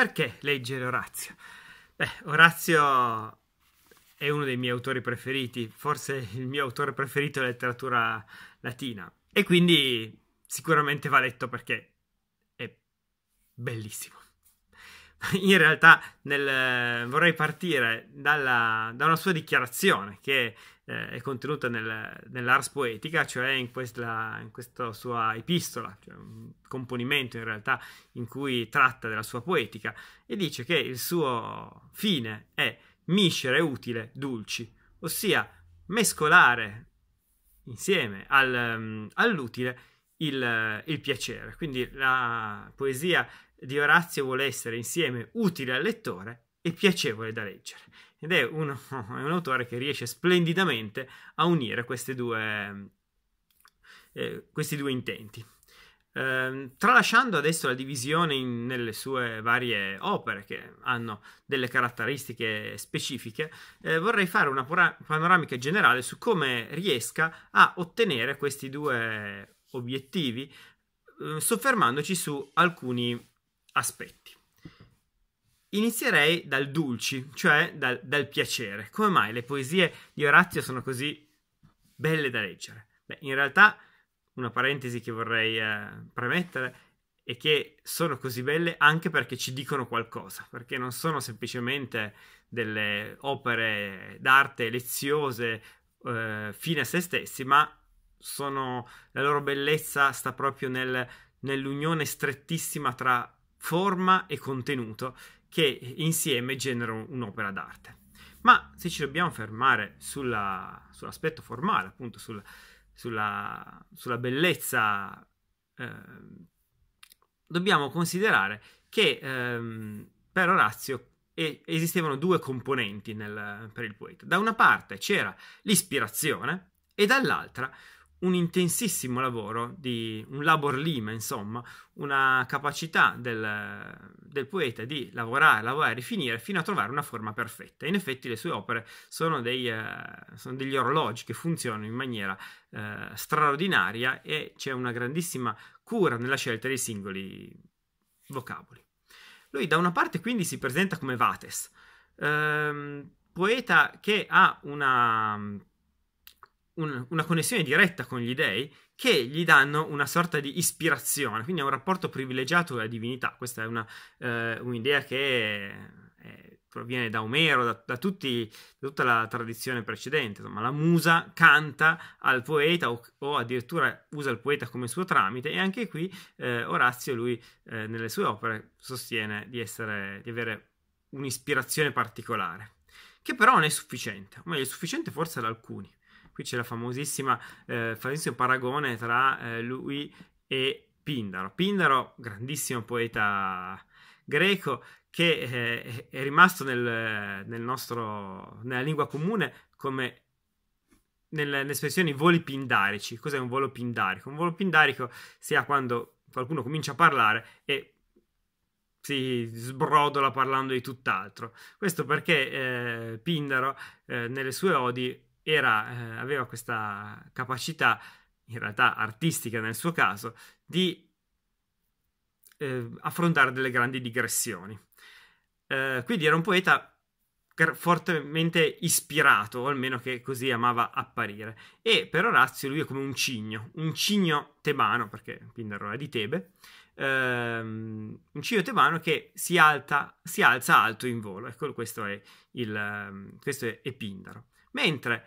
Perché leggere Orazio? Beh, Orazio è uno dei miei autori preferiti, forse il mio autore preferito della letteratura latina. E quindi sicuramente va letto perché è bellissimo. In realtà nel, vorrei partire dalla, da una sua dichiarazione che eh, è contenuta nel, nell'Ars Poetica, cioè in questa, in questa sua epistola, cioè un componimento in realtà in cui tratta della sua poetica e dice che il suo fine è miscere utile dulci, ossia mescolare insieme al, um, all'utile il, il piacere. Quindi la poesia di Orazio vuole essere insieme utile al lettore e piacevole da leggere. Ed è, uno, è un autore che riesce splendidamente a unire due, eh, questi due intenti. Eh, tralasciando adesso la divisione in, nelle sue varie opere che hanno delle caratteristiche specifiche, eh, vorrei fare una panoramica generale su come riesca a ottenere questi due obiettivi, eh, soffermandoci su alcuni aspetti. Inizierei dal dulci, cioè dal, dal, piacere. Come mai le poesie di Orazio sono così belle da leggere? Beh, in realtà una parentesi che vorrei eh, premettere è che sono così belle anche perché ci dicono qualcosa, perché non sono semplicemente delle opere d'arte leziose eh, fine a se stessi, ma sono, la loro bellezza sta proprio nel, nell'unione strettissima tra forma e contenuto che insieme generano un'opera d'arte. Ma se ci dobbiamo fermare sulla, sull'aspetto formale, appunto sul, sulla, sulla, bellezza, eh, dobbiamo considerare che ehm, per Orazio esistevano due componenti nel, per il poeta. Da una parte c'era l'ispirazione e dall'altra un intensissimo lavoro, di un labor lima, insomma, una capacità del, del, poeta di lavorare, lavorare, rifinire fino a trovare una forma perfetta. In effetti le sue opere sono, dei, eh, sono degli orologi che funzionano in maniera eh, straordinaria e c'è una grandissima cura nella scelta dei singoli vocaboli. Lui da una parte quindi si presenta come Vates, ehm, poeta che ha una un, una connessione diretta con gli dei che gli danno una sorta di ispirazione, quindi è un rapporto privilegiato con la divinità. Questa è una, eh, un'idea che è, proviene da Omero, da, da, tutti, da, tutta la tradizione precedente. Insomma, la musa canta al poeta o, o, addirittura usa il poeta come suo tramite e anche qui eh, Orazio, lui eh, nelle sue opere sostiene di, essere, di avere un'ispirazione particolare, che però non è sufficiente, o meglio è sufficiente forse ad alcuni. Qui c'è la famosissima, eh, famosissimo paragone tra eh, lui e Pindaro. Pindaro, grandissimo poeta greco, che eh, è rimasto nel, nel nostro, nella lingua comune come nelle, espressioni voli pindarici. Cos'è un volo pindarico? Un volo pindarico si ha quando qualcuno comincia a parlare e si sbrodola parlando di tutt'altro. Questo perché eh, Pindaro eh, nelle sue odi era, eh, aveva questa capacità, in realtà artistica nel suo caso, di eh, affrontare delle grandi digressioni. Eh, quindi era un poeta fortemente ispirato, o almeno che così amava apparire. E per Orazio lui è come un cigno, un cigno tebano, perché Pindaro è di Tebe, ehm, un cigno tebano che si, alta, si alza alto in volo. Ecco, questo è, il, questo è Pindaro. Mentre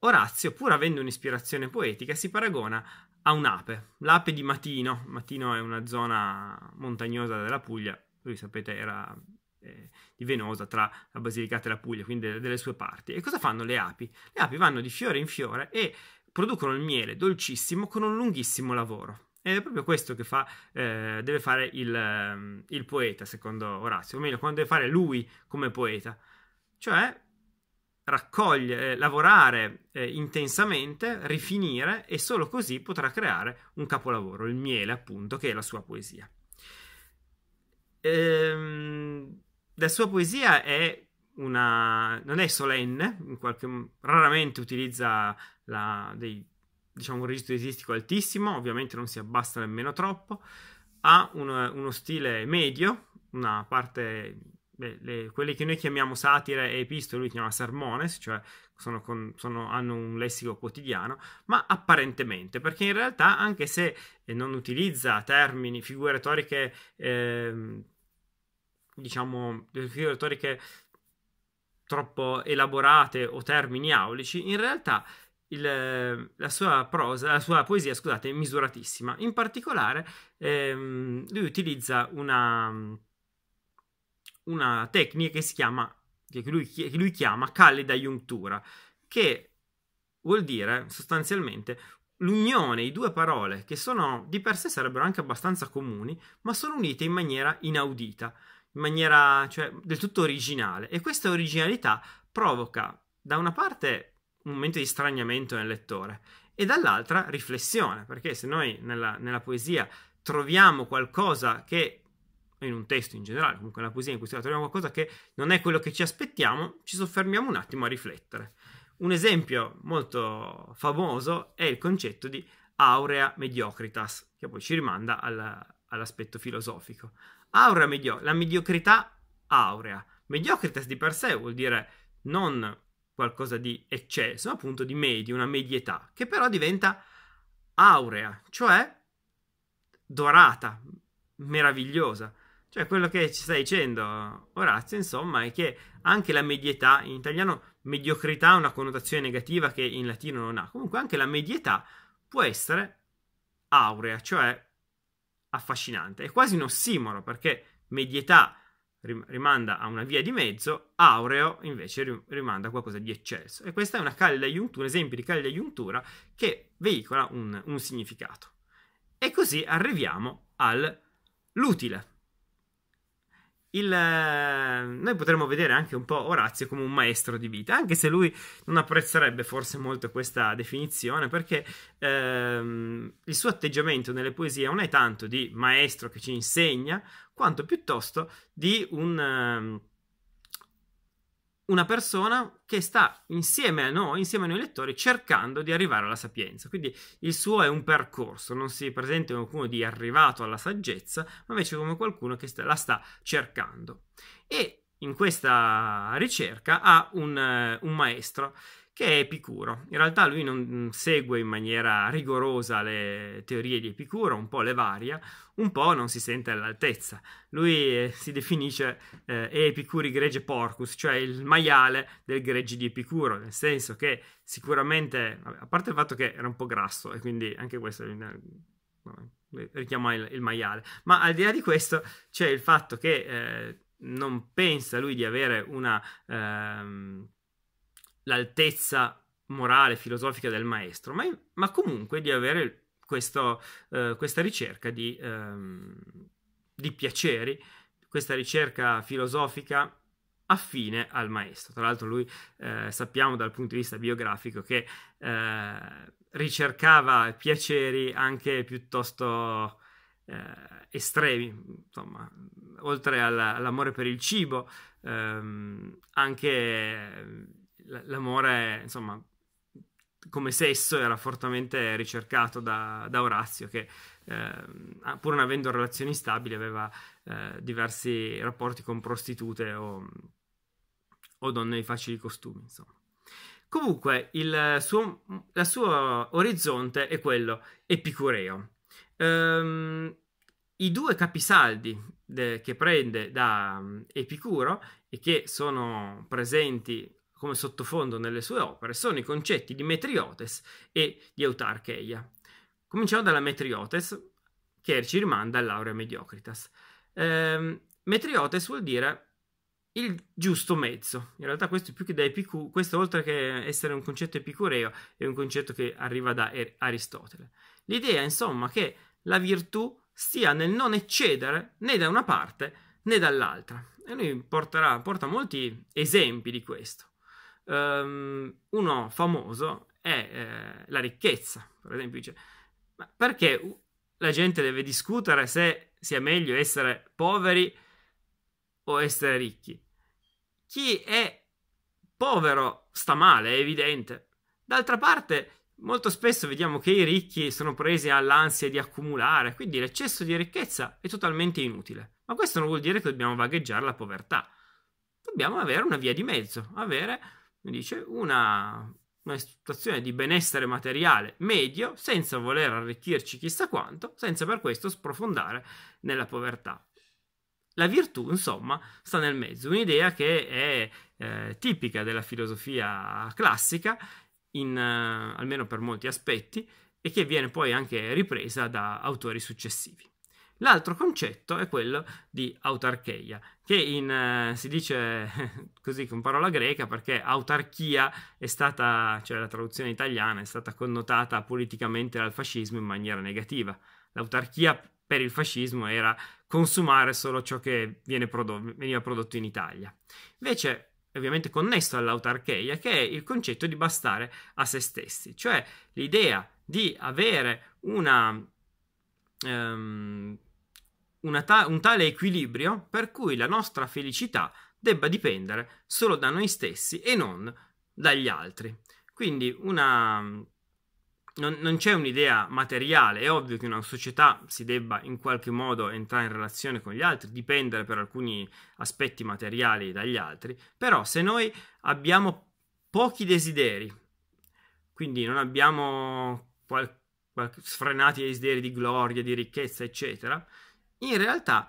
Orazio, pur avendo un'ispirazione poetica, si paragona a un'ape, l'ape di Matino. Matino è una zona montagnosa della Puglia, lui sapete era eh, di Venosa tra la Basilicata e la Puglia, quindi delle, delle sue parti. E cosa fanno le api? Le api vanno di fiore in fiore e producono il miele dolcissimo con un lunghissimo lavoro. Ed è proprio questo che fa, eh, deve fare il, il, poeta, secondo Orazio, o meglio, quando deve fare lui come poeta. Cioè, raccogliere, eh, lavorare eh, intensamente, rifinire e solo così potrà creare un capolavoro, il miele appunto, che è la sua poesia. Ehm, la sua poesia è una, non è solenne, qualche, raramente utilizza la, dei, diciamo, un registro esistico altissimo, ovviamente non si abbassa nemmeno troppo, ha un, uno stile medio, una parte, beh, le, quelle che noi chiamiamo satire e epistole, lui chiama sermones, cioè sono con, sono, hanno un lessico quotidiano, ma apparentemente, perché in realtà anche se non utilizza termini, figure retoriche, eh, diciamo, figure retoriche troppo elaborate o termini aulici, in realtà il, la sua prosa, la sua poesia, scusate, è misuratissima. In particolare, ehm, lui utilizza una, una tecnica che si chiama, che lui, che lui chiama callida iunctura, che vuol dire sostanzialmente l'unione di due parole che sono di per sé sarebbero anche abbastanza comuni, ma sono unite in maniera inaudita, in maniera cioè, del tutto originale. E questa originalità provoca da una parte un momento di straniamento nel lettore e dall'altra riflessione, perché se noi nella, nella poesia troviamo qualcosa che in un testo in generale, comunque nella poesia in cui troviamo qualcosa che non è quello che ci aspettiamo, ci soffermiamo un attimo a riflettere. Un esempio molto famoso è il concetto di aurea mediocritas, che poi ci rimanda alla, all'aspetto filosofico. Aurea medio- la mediocrità aurea. Mediocritas di per sé vuol dire non qualcosa di eccesso, appunto di medio, una medietà, che però diventa aurea, cioè dorata, meravigliosa. Cioè quello che ci sta dicendo Orazio, insomma, è che anche la medietà, in italiano mediocrità ha una connotazione negativa che in latino non ha, comunque anche la medietà può essere aurea, cioè affascinante. È quasi un ossimoro perché medietà rimanda a una via di mezzo, aureo invece rimanda a qualcosa di eccesso. E questa è una callida iuntura, un esempio di callida iuntura che veicola un, un significato. E così arriviamo all'utile. Il, noi potremmo vedere anche un po' Orazio come un maestro di vita, anche se lui non apprezzerebbe forse molto questa definizione, perché ehm, il suo atteggiamento nelle poesie non è tanto di maestro che ci insegna, quanto piuttosto di un, um, una persona che sta insieme a noi, insieme a noi lettori, cercando di arrivare alla sapienza. Quindi il suo è un percorso, non si presenta come qualcuno di arrivato alla saggezza, ma invece come qualcuno che la sta cercando. E in questa ricerca ha un, uh, un maestro che è Epicuro. In realtà lui non segue in maniera rigorosa le teorie di Epicuro, un po' le varia, un po' non si sente all'altezza. Lui eh, si definisce eh, Epicuri gregge porcus, cioè il maiale del gregge di Epicuro, nel senso che sicuramente, a parte il fatto che era un po' grasso e quindi anche questo richiama il, il maiale, ma al di là di questo c'è il fatto che eh, non pensa lui di avere una... Ehm, l'altezza morale, filosofica del maestro, ma, ma comunque di avere questo, eh, questa ricerca di, ehm, di piaceri, questa ricerca filosofica affine al maestro. Tra l'altro lui eh, sappiamo dal punto di vista biografico che eh, ricercava piaceri anche piuttosto eh, estremi, insomma, oltre alla, all'amore per il cibo, ehm, anche l'amore, insomma, come sesso era fortemente ricercato da, da Orazio, che eh, pur non avendo relazioni stabili aveva eh, diversi rapporti con prostitute o, o, donne di facili costumi, insomma. Comunque, il suo, il suo orizzonte è quello epicureo. Ehm, I due capisaldi de, che prende da um, Epicuro e che sono presenti come sottofondo nelle sue opere sono i concetti di Metriotes e di Autarcheia. Cominciamo dalla Metriotes, che ci rimanda all'aurea mediocritas. Eh, Metriotes vuol dire il giusto mezzo. In realtà questo più che da Epicuro, questo oltre che essere un concetto epicureo, è un concetto che arriva da er-, Aristotele. L'idea, insomma, che la virtù stia nel non eccedere né da una parte né dall'altra. E lui porterà, porta molti esempi di questo. Um, uno famoso è eh, la ricchezza, per esempio, dice, ma perché la gente deve discutere se sia meglio essere poveri o essere ricchi? Chi è povero sta male, è evidente. D'altra parte, molto spesso vediamo che i ricchi sono presi all'ansia di accumulare, quindi l'eccesso di ricchezza è totalmente inutile. Ma questo non vuol dire che dobbiamo vagheggiare la povertà. Dobbiamo avere una via di mezzo, avere, mi dice, una, una situazione di benessere materiale medio, senza voler arricchirci chissà quanto, senza per questo sprofondare nella povertà. La virtù, insomma, sta nel mezzo, un'idea che è eh, tipica della filosofia classica, in, eh, almeno per molti aspetti, e che viene poi anche ripresa da autori successivi. L'altro concetto è quello di autarcheia, che in, eh, si dice così con parola greca perché autarchia è stata, cioè la traduzione italiana, è stata connotata politicamente dal fascismo in maniera negativa. L'autarchia per il fascismo era consumare solo ciò che prodotto, veniva prodotto in Italia. Invece ovviamente connesso all'autarcheia, che è il concetto di bastare a se stessi, cioè l'idea di avere una, um, ta- un tale equilibrio per cui la nostra felicità debba dipendere solo da noi stessi e non dagli altri. Quindi una, non, non, c'è un'idea materiale, è ovvio che una società si debba in qualche modo entrare in relazione con gli altri, dipendere per alcuni aspetti materiali dagli altri, però se noi abbiamo pochi desideri, quindi non abbiamo qual, qual, sfrenati desideri di gloria, di ricchezza, eccetera, in realtà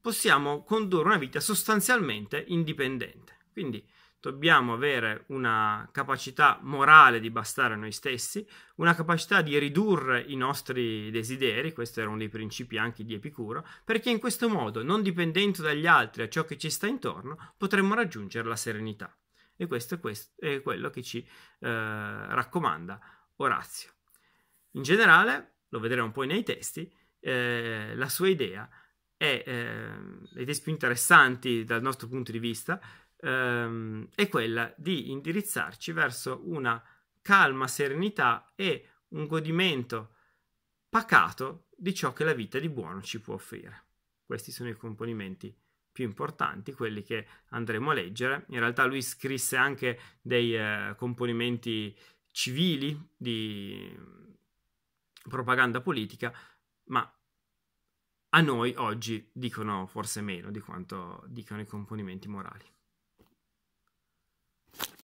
possiamo condurre una vita sostanzialmente indipendente. Quindi dobbiamo avere una capacità morale di bastare a noi stessi, una capacità di ridurre i nostri desideri, questo era uno dei principi anche di Epicuro, perché in questo modo, non dipendendo dagli altri a ciò che ci sta intorno, potremmo raggiungere la serenità. E questo è, questo, è quello che ci eh, raccomanda Orazio. In generale, lo vedremo poi nei testi, eh, la sua idea è, eh, i testi più interessanti dal nostro punto di vista, ehm, è quella di indirizzarci verso una calma serenità e un godimento pacato di ciò che la vita di buono ci può offrire. Questi sono i componimenti più importanti, quelli che andremo a leggere. In realtà lui scrisse anche dei eh, componimenti civili di propaganda politica, ma a noi oggi dicono forse meno di quanto dicono i componimenti morali.